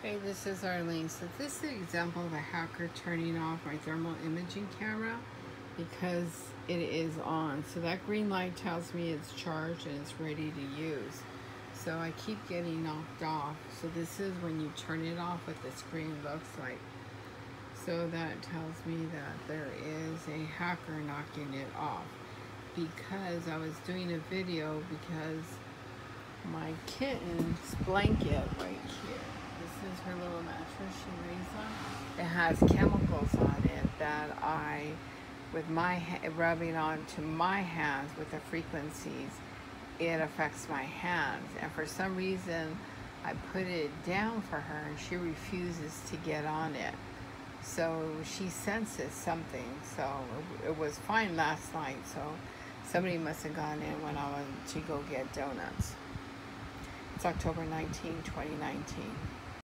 Hey, this is Arlene. So this is an example of a hacker turning off my thermal imaging camera because it is on. So that green light tells me it's charged and it's ready to use. So I keep getting knocked off. So this is when you turn it off what the screen looks like. So that tells me that there is a hacker knocking it off because I was doing a video because my kitten's blanket right here this is her little mattress she lays on. It has chemicals on it that I, with my rubbing onto my hands with the frequencies, it affects my hands. And for some reason, I put it down for her and she refuses to get on it. So she senses something. So it was fine last night. So somebody must have gone in when I went to go get donuts. It's October 19, 2019.